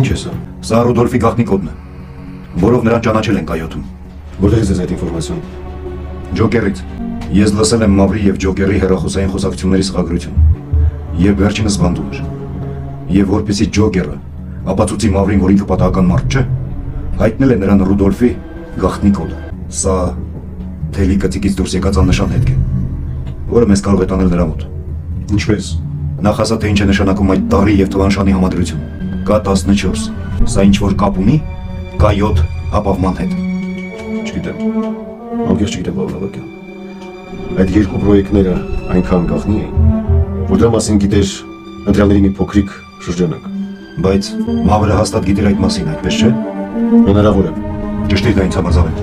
Ինչ է սա։ Սա Ռուդոլֆի գաղտնի կոդն է, որով նրան ճանաչել են կայոտում։ Որտեղից ես այդ ինֆորմացիան։ Ջոկերից։ Ես լսել եմ Մավրի եւ Ջոկերի հերախոսային խոսակցությունների սխագրություն։ Եվ վերջինս բանդում էր։ Եվ որպեսի Ջոկերը ապացուցի Մավրին, որ ինքը պատահական մարդ չէ, հայտնել է նրան Ռուդոլֆի գաղտնի կոդը։ Սա թելի կծիկից դուրս եկած աննշան հետք է, որը մեզ կարող է տանել նրա մոտ։ Ինչպես։ Նախ ասա թե ինչ է նշանակում այդ տարի եւ թվանշանի համադրություն։ Կա 14։ Սա ինչ որ կապ ունի, կա 7 ապավման հետ։ Չգիտեմ։ Անկեղծ չգիտեմ բավականական։ Այդ երկու պրոյեկտները այնքան գաղտնի էին, որ դրա մասին գիտեր ընտրյալների մի փոքրիկ շրջանակ։ Բայց Մավրը հաստատ գիտեր այդ մասին, այդպես չէ։ Հնարավոր է։ Ճշտիր դա ինձ համարձավեն։